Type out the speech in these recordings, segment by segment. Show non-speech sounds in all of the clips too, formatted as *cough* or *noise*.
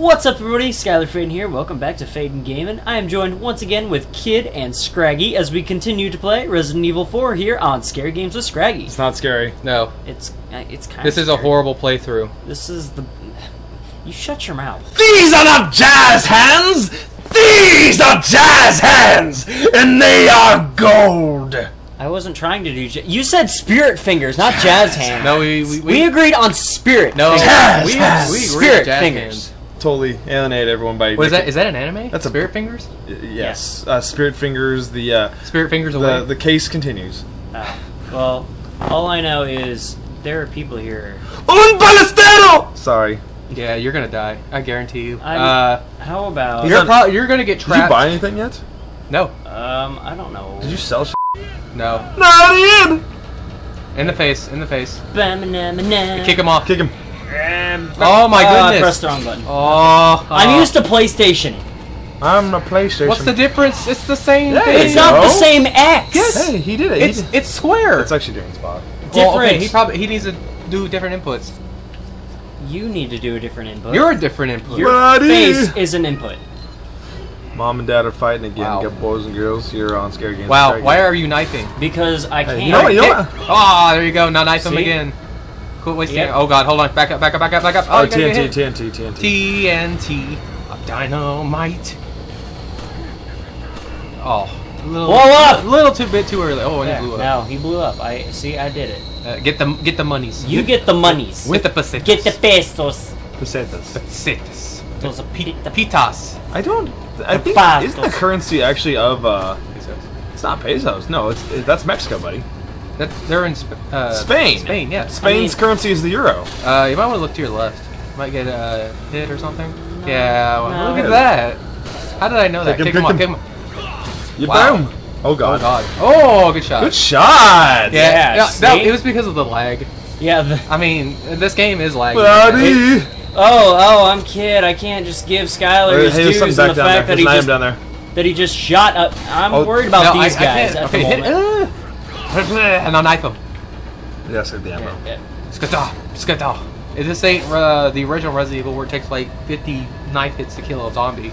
What's up, everybody? Skyler Fayden here. Welcome back to Fayden Gaming. I am joined once again with Kid and Skraggy as we continue to play Resident Evil 4 here on Scary Games with Skraggy. It's not scary. No, It's uh, it's kind this of is a horrible playthrough. This is the. You shut your mouth. These are not jazz hands! These are jazz hands! And they are gold! I wasn't trying to do. j- You said spirit fingers, not jazz hands. No, we we, we agreed on spirit. no. Jazz we, hands. we agree Spirit jazz fingers. hands. Totally alienate everyone by. What is that? Is that an anime? That's a- Spirit Fingers. Yes. Uh, Spirit Fingers, the, uh, Spirit Fingers the, away. the case continues. Oh, well, all I know is there are people here. Un balestero! Sorry. yeah, you're gonna die. I guarantee you. I'm- uh, How about? you're on- probably you're gonna get trapped? Did you buy anything yet? No, Um, I don't know. Did you sell shit? no. Not in! In the face. In the face. Kick him off. Kick him. Um, Oh my uh, goodness. press the wrong button. Oh, I'm uh, used to PlayStation. I'm a PlayStation. What's the difference? It's the same Hey, thing. It's not the same X. Yes. Hey, he did it. It's did. it's square. It's actually doing spot. Well, okay, different. he probably he needs to do different inputs. You need to do a different input. You're a different input. Your Buddy. face is an input. Mom and dad are fighting again. Wow. Got boys and girls here on Scary Games. wow, why are you knifing? Because I can't. you know what? You know what? Ah, there you go. Now knife him again. Quit wasting. Yep. Oh god, hold on. Back up, back up, back up, back up. Oh, you gotta get TNT. TNT, TNT. TNT. of Dynamite. Oh, a little, Blow up! A little too bit too early. Oh, and he blew up. now he blew up. I see. I did it. Uh, get the get the monies. You get the monies. with the pesetas. Get the pesos. Pesetas. pesetas. Those are pi- the Pitas. I don't. I The think pesos. isn't the currency actually of uh? Pesos. It's not pesos. No, it's it, that's Mexico, buddy. That, they're in Sp- uh, Spain. Spain, yeah. Spain's I mean- currency is the euro. Uh, you might want to look to your left. Might get uh, hit or something. yeah. Well, no. Look at that. How did I know that? Kick him, Kick him kick him. Kick him. off. You Wow. boom. Oh god. Oh god. god. Oh, good shot. Good shot. Yeah, Yeah, yeah, no, it was because of the lag. Yeah. The, I mean, this game is laggy. Buddy. oh, oh, I'm kid. I can't just give Skyler his Hey, there's dues and the back down there. fact that There's he just down there. that he just shot up. I'm Oh, worried about No, these I guys can't. at okay, the hit, uh, and I'll knife him. Yes, the ammo. Yeah, yeah. Skata, skata. If this ain't uh, the original Resident Evil where it takes like 50 knife hits to kill a zombie.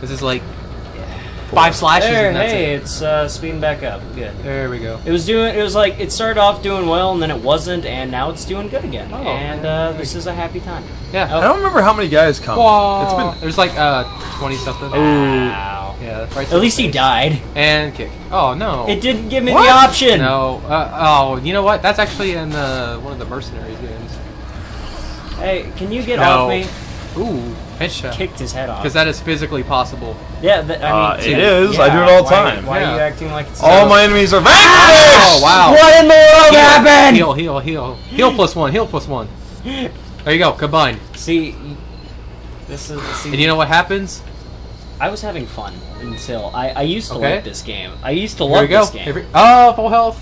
This is like five slashes There, and that's hey, it. it's uh, speeding back up. Good. There we go. It was doing. It was like it started off doing well, and then it wasn't, and now it's doing good again. Oh, and uh, this is a happy time. Yeah. Oh. I don't remember how many guys come. It's been There's like uh 20 something. Wow. Yeah, right. At least he died. And kick. Oh no. It didn't give me What? the option. No. Uh, oh, you know what? That's actually in uh, one of the mercenaries games. Hey, can you get No. off me? Ooh, headshot. Kicked his head off. Because that is physically possible. yeah, th- I Uh, mean, it too. is. I do it all the why- time. Why are you acting like it's All not? my enemies are vanquished. Oh wow. What in the world Heal, happened? Heal, heal, heal. Heal plus one, heal plus one. There you go, combine. See, this is. See, And you know what happens? I was having fun until I. I used to Okay. like this game. I used to Here love this game. Here we- oh, full health.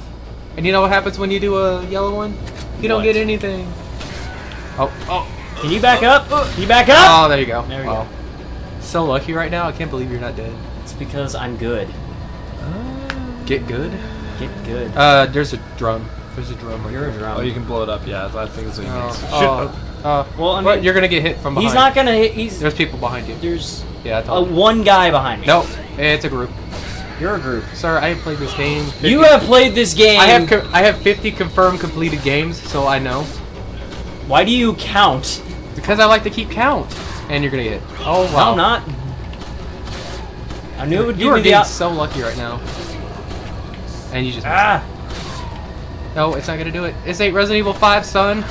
And you know what happens when you do a yellow one? You don't What? get anything. Oh, oh. Can you back up? Can you back up? Oh, there you go. There we Wow. So lucky right now. I can't believe you're not dead. It's because I'm good. Get good. Get good. Uh, there's a drum. There's a drum right You're a drum. Oh, you can blow it up. Yeah, I think that's what you Oh, mean. Shit. oh, oh. Well, I mean- What? you're gonna get hit from behind. He's not gonna hit. He's There's people behind you. there's Yeah, I a told you. one guy behind me. No, it's a group. you're a group. Sir, I have played this game. 50 You have played this game. I have co- I have 50 confirmed completed games, so I know. Why do you count? Because I like to keep count. And you're gonna get. Oh No, wow. I'm not. I knew it would You give are me the getting op- so lucky right now. And you just. ah. No, it's not gonna do it. This ain't Resident Evil 5, son.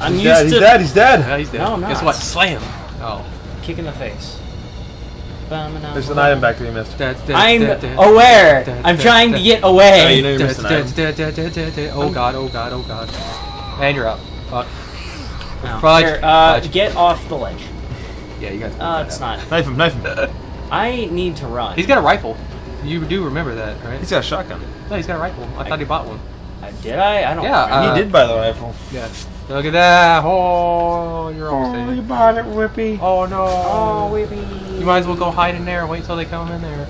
I'm He's used dead. He's to dead. He's dead. Yeah, he's dead. No, I'm not. Guess what? Slam. Oh. kick in the face. There's an item back that you missed. I'm aware. I'm trying to get Oh, away. you know you missed an item. Oh god, oh god, oh god. And you're up. Fuck. No. Fudge. Here, uh, Fudge. get off the ledge. Yeah, you got Uh, it's not. Knife him. Knife him. I need to run. He's got a rifle. You do remember that, right? He's got a shotgun. No, he's got a rifle. I thought he bought one. Uh, did I? I don't. Yeah. Uh, he did buy the rifle. Yeah. Look at that. Oh, you're almost dead. bought it, Whippy. Oh no. oh, Whippy. You might as well go hide in there and wait till they come in there.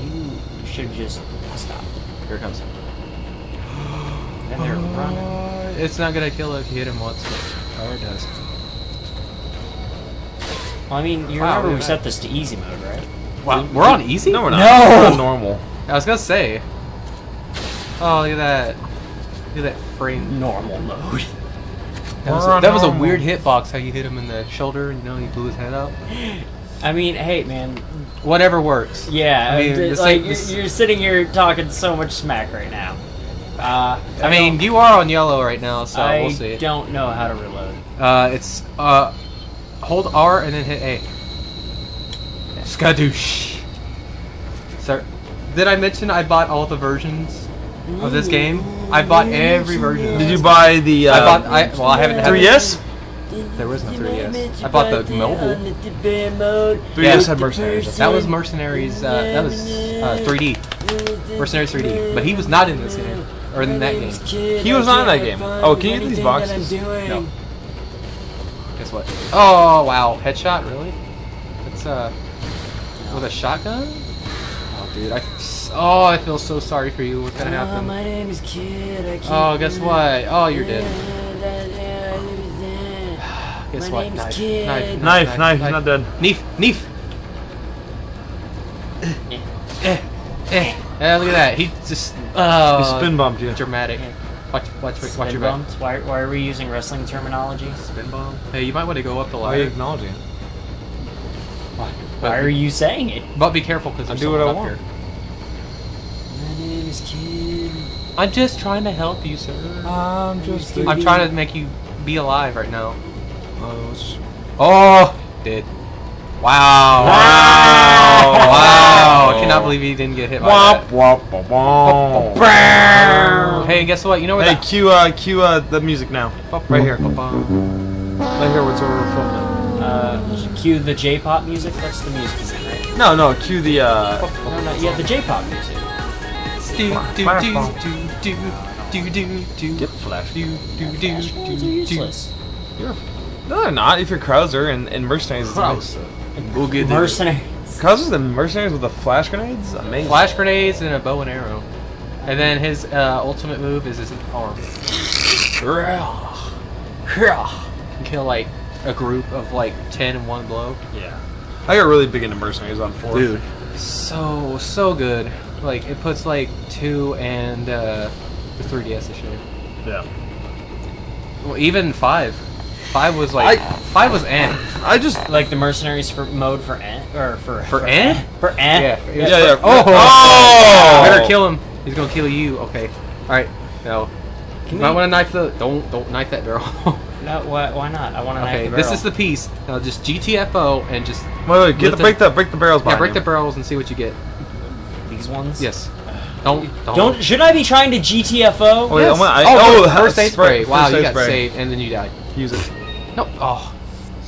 You should just stop. Here it comes. And they're *gasps* running. It's not gonna kill if you hit him once. It does. Well, I mean, you Wow, remember we at set this to easy mode, right? Wow, we're on easy. No, we're not. No! We're on normal. I was gonna say. Oh, look at that. Look at that frame. Normal mode. That was, a, that was a weird hitbox. How you hit him in the shoulder. You know, he blew his head out. I mean, hey, man. Whatever works. Yeah, I mean, uh, like ain't- you're, you're sitting here talking so much smack right now. Uh, I mean, you are on yellow right now, so I we'll see. I don't know how to reload. Uh, it's uh, hold R and then hit A. Skadoosh. Sir, did I mention I bought all the versions of this game? I bought every version. Did you buy the? Uh, I bought. I well, I haven't had 3DS? There was no 3DS. I bought the mobile. 3DS Yeah. had mercenaries. That was Mercenaries. Uh, that was uh, 3D. Mercenaries 3D. But he was not in this game or in that game. He was not in that game. Oh, can you get these boxes? No. Guess what? Oh wow, headshot really? That's uh, with a shotgun? Oh dude, I. Oh, I feel so sorry for you. What's gonna happen? my name is Kid. I Oh, guess what? Oh, you're dead. *sighs* Guess My what? name's Knife, Kid. knife, Knife, knife, he's not dead. Neef, Neef. Eh, eh. Yeah, look at that. He just. Oh, He spin bumped you. Dramatic. Watch, watch, watch, watch Spin your back. bumps? Why, why are we using wrestling terminology? Spin bomb. Hey, you might want to go up the ladder. Why are you ladder. acknowledging it? Why are you saying it? But be careful because I do what I want. Here. My name is Kid. I'm just trying to help you, sir. I'm just. I'm trying to make you be alive right now. Oh, Oh, did. Wow. Wow. Wow. I cannot believe he didn't get hit by Womp that. womp womp womp. Hey, guess what? You know where Hey, that... cue uh, cue uh, the music now. Right here. Right here. What's where we're filming? Uh, cue the J-pop music. That's the music, right? No, no. Cue the. uh... No, no, yeah, the J-pop music. Do, do, do, do, do, do, do, do. Get flash. Do, do, do, Flash do, grenades are do. useless. No, they're not. If you're Krauser and, and mercenaries, it's Krauser. Amazing. Go get Mercenary. Krauser's and mercenaries with the flash grenades. Amazing. Flash grenades and a bow and arrow. And then his uh, ultimate move is his arm. Can kill like a group of like 10 in one blow. Yeah. I got really big into mercenaries on four. Dude. So, so good. Like, it puts like 2 and uh, the 3DS to shame. Yeah. Well, even 5. 5 was like. I- 5 was eh. I just. Like the mercenaries for mode for eh or for For eh? for eh. Yeah. Yeah, yeah. Oh! Oh! Better kill him. He's gonna kill you. Okay. Alright. No. Can You might want to knife the. Don't don't knife that barrel. *laughs* No, why, why not? I want to okay. knife the This is the piece. Now just GTFO and just Wait, wait. Get Lift the break the break the barrels yeah behind break the barrels and see what you get. these ones. Yes. Don't don't. Don't. Should I be trying to GTFO? Oh, wait, Yes. I I- oh, oh, first ha- aid spray- spray. Wow, first you got spray. saved and then you died. Use it. No. Oh.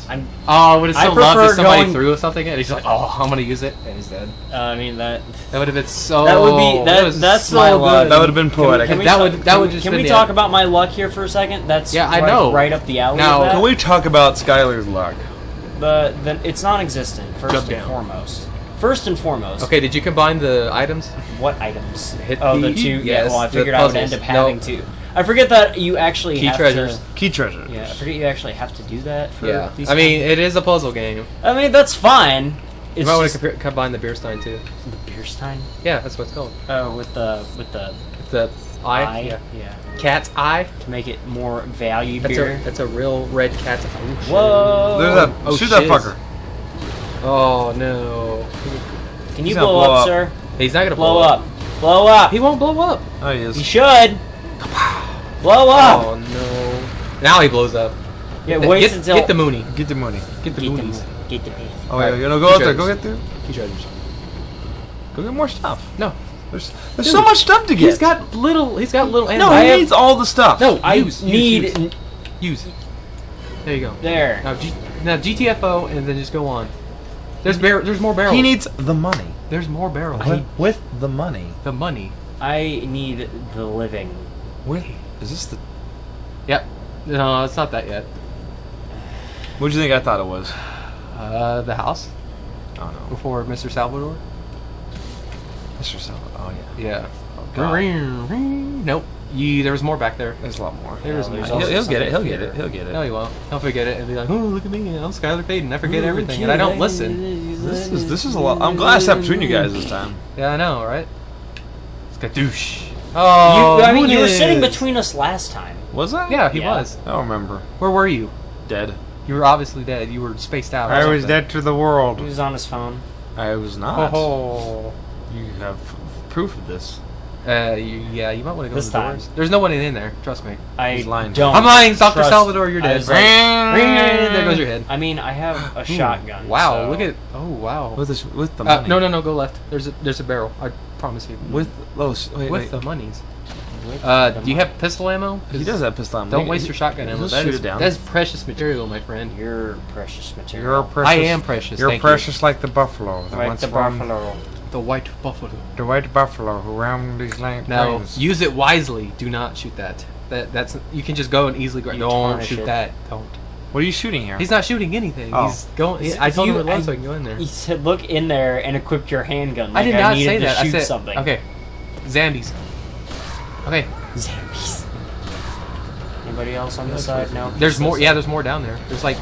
I'm. Oh, would have I so loved prefer if somebody going- threw something and he's like, oh, I'm gonna use it, and he's dead. Uh, I mean that. That would have been so. That would be- that- was that's my so luck. good. That would have been poetic. Can we, That talk- would- that would just Can we the talk end. about my luck here for a second? That's Yeah, I right, know. Right up the alley. Now- Can we talk about Skyler's luck? The, the it's non-existent. First Jump and down. foremost. First and foremost. Okay, did you combine the items? What items? Hit oh, the the- two. yeah. Well, I figured I would end up having No. to. I forget that you actually Key have treasures. To, Key treasure. yeah, I forget you actually have to do that. For Yeah. These I mean, it is a puzzle game. I mean that's fine. You It's might want just to combine the beer stein too. the beer stein. Yeah, that's what it's called. Oh, with the with the The eye. eye. Yeah. yeah. Cat's eye. To make it more value That's beer. a that's a real red cat's eye. Oh. Whoa! There's that. Oh, oh shoot that fucker. Oh no. Can you blow, blow up, up. sir? He's not gonna Blow up. Blow up. He won't blow up. Oh, he is. He should. Blow up. Oh no. Now he blows up. yeah, Get- wait get, until get the mooney. Get the money. Get the get the moonies. get the beer. Oh, wait, Alright, you know, go out there. Go get there. Key treasures. Go get more stuff. No. There's there's so much stuff to get. He's got little. He's got little. no, I he have- needs all the stuff. No, I use, use, need use. use. There you go. there. Now, G, now GTFO, and then just go on. There's bar- There's more barrels. He needs the money. There's more barrels. With, with the money. the money. I need the living. Where is this the? Yep. No, it's not that yet. What do you think I thought it was? Uh, the house I don't know. before Mr. Salvador. Mr. Salvador. Oh yeah. Yeah. God. Nope. You, there was more back there. There's a lot more. There was Yeah, more. there's He'll, he'll get it. He'll get it. He'll get it. No, he won't. He'll forget it and be like, "Oh, look at me! I'm Skyler Fayden. I forget everything, and I don't listen." This is this is a lot. I'm glad I sat between you guys this time. Yeah, I know, right? Skadoosh. Oh, You, I mean, you were sitting between us last time. Was I? Yeah, he Yeah. was. I don't remember. Where were you? Dead. You were obviously dead. You were spaced out. or I was something. dead to the world. He was on his phone. I was not. Oh, You have proof of this. uh, you, yeah, you might want to go This to the time. doors. There's no one in there. Trust me. I He's lying. don't. I'm lying, Dr. trust- Salvador. You're I dead. was like, there goes your head. I mean, I have a shotgun. Wow, so- look at. Oh wow. With this, with the Uh, money. no, no, no. Go left. There's a there's a barrel. I promise you. With those. Wait, With wait. the monies. Uh, do you have pistol ammo? He does have pistol ammo. Don't waste he- your shotgun ammo. he'll That shoot is, it down. that is precious material, my friend. Your precious material. You're precious. I am precious. You're thank precious like the buffalo. that Like once the buffalo. The white buffalo. The white buffalo who roamed these land Now plains. use it wisely. Do not shoot that. That that's you can just go and easily grab. You Don't shoot it. that. Don't. What are you shooting here? He's not shooting anything. Oh. He's going. He's- I told him you- to let I- so I can go in there. He said, "Look in there and equip your handgun." I did not needed say to that. I Shoot said something. okay. zombies. Okay. Zombies. *laughs* Anybody else on this side? No. There's more. Yeah, there's more down there. There's like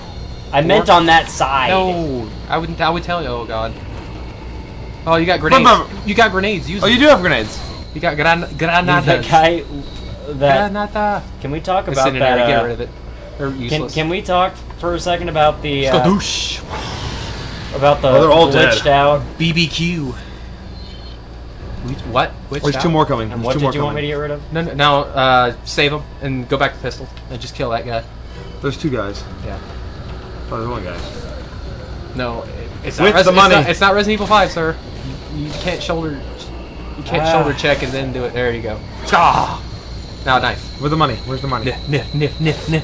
I meant more. on that side. no. I wouldn't. I would tell you. Oh god. Oh, you got grenades. Bum, You got grenades. Use oh, you do have grenades. You got gran- granadas. that guy. That Granada. can we talk about in there. that? Get uh, rid of it. They're Can, useless. can we talk for a second about the uh, Skadoosh. about the Oh, they're all dead. glitched out? BBQ. We- What? Which There's two more coming. And There's what two did more you want me coming. to get rid of? No, no, no. Uh, save him and go back to pistol and just kill that guy. There's two guys. Yeah. Oh, there's one guy. No, it- it's With not Res- the money. It's not, it's not Resident Evil Five, sir. You, you can't shoulder. You can't Ah. shoulder check and then do it. There you go. Ah. Now knife. Where's the money? Where's the money? Nif, nif, nif, nif, nif.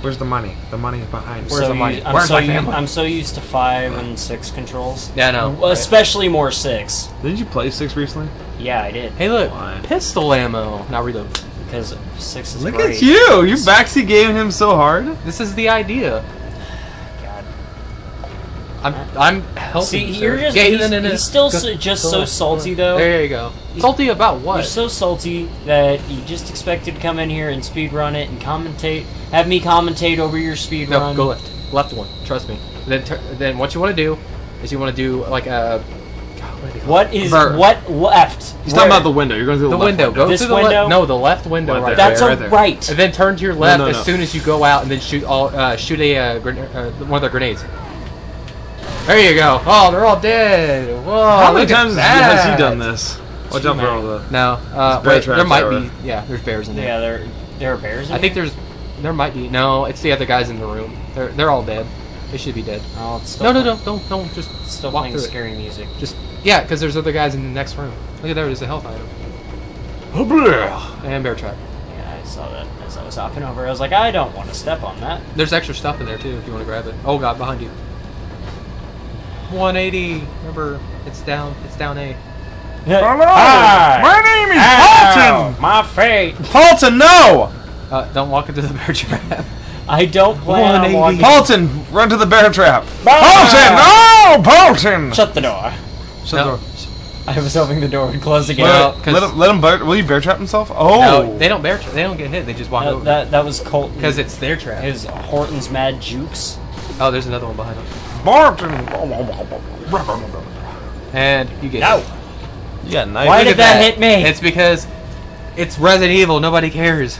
Where's the money? The money is behind. Where's so the money? u- I'm, Where's so my u- family? I'm so used to five and six controls. Yeah, no. Well, Especially more six. Didn't you play six recently? Yeah, I did. Hey, look, Why? pistol ammo. Now reload. Because six is Look great. at you! You backseat gaming him so hard. This is the idea. God. I'm I'm helping. See, sir. you're just Yeah, he's, no, no, no. he's still Go- so, just go so on, salty though. There you go. Salty about what? You're so salty that you just expected to come in here and speed run it and commentate, have me commentate over your speed No, run. go left. Left one. Trust me. Then, then what you want to do is you want to do like a. What, do they call What is Vert. what left? He's Where? talking about the window. You're going to it? the, the left window? Go This to the window? left. No, the left window Right right, there. That's there. a right there. right. And then turn to your left no, as no. soon as you go out, and then shoot all uh, shoot a uh, gren- uh, one of their grenades. There you go. Oh, they're all dead. Whoa! How many times has he done this? Watch out for many. all the. No, uh, bear wait, there might everywhere. be. Yeah, there's bears in there. Yeah, there there are bears. In I think here? there's, there might be. No, it's the other guys in the room. They're they're all dead. They should be dead. Oh, it's still No, no, playing- no, don't, don't. Just Still walk playing through it. scary music. Just yeah, because there's other guys in the next room. Look at there, there's a health item Oh, and bear trap. Yeah, I saw that as I was hopping over. I was like, I don't want to step on that. There's extra stuff in there too if you want to grab it. Oh god, behind you. 180. Remember, it's down. It's down A. Hello! Hi. My name is Ow, Paulton! My fate. Paulton, no! Uh, don't walk into the bear trap. *laughs* I don't plan on walking. Paulton, run to the bear trap. Paulton! No! Paulton! Shut the door. Shut No. the door. I was hoping the door would close again. Well, let him. Let him. Bear, will he bear trap himself? Oh. No, they don't bear. Tra- they don't get hit. They just walk that, over. that that was Colton. Because it's their trap. his Horton's Mad Jukes. Oh, there's another one behind them. Paulton! And you get No. hit. You got knife. Why Look did at that hit me? It's because it's Resident Evil. Nobody cares.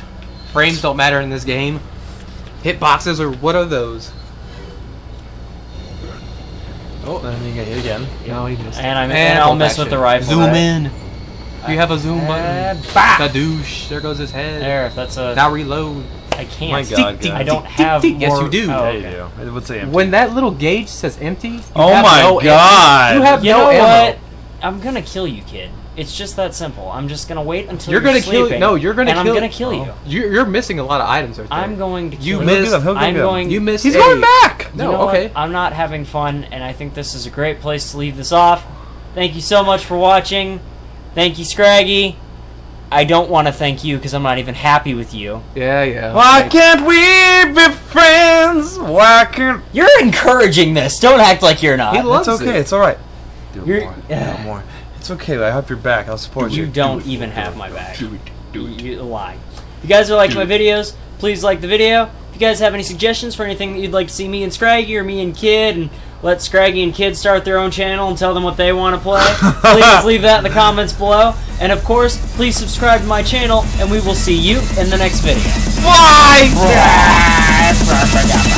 Frames don't matter in this game. Hitboxes or what are those? Oh, then you get hit again. No, he missed. And I'm- and I'll hold miss that with the rifle, Zoom right? in. Do you have a zoom button? And bah! Kadoosh. There goes his head. There, that's a. Now reload. I can't. My God, I don't Tick, tick, have tick. Yes, you do. Oh, Yeah, you do. It would say empty. When that little gauge says empty, you Oh have my no God. Ammo. You have You no know ammo. what? I'm gonna kill you, kid. It's just that simple. I'm just gonna wait until You're you're, gonna kill- sleeping, no, you're gonna and kill- I'm gonna kill you. Oh. You're, you're missing a lot of items right there. I'm going to kill You you. missed. He'll get him, he'll I'm him. going. You missed. He's a- going back. No, you know okay. What? I'm not having fun, and I think this is a great place to leave this off. Thank you so much for watching. Thank you, Skraggy. I don't want to thank you because I'm not even happy with you. Yeah, yeah. Why okay. can't we be friends? Why can't? You're encouraging this. Don't act like you're not. He loves It's okay. it. It's all right. Do it You're- more. Do it more. It's okay. I have your back. I'll support you. you don't even have my back. Do it. Do it. You lie. If you guys are liking my videos, please like the video. If you guys have any suggestions for anything that you'd like to see me and Skraggy or me and Kid and let Skraggy and Kid start their own channel and tell them what they want to play, *laughs* please leave that in the comments below. And of course, please subscribe to my channel and we will see you in the next video. Bye! Bye.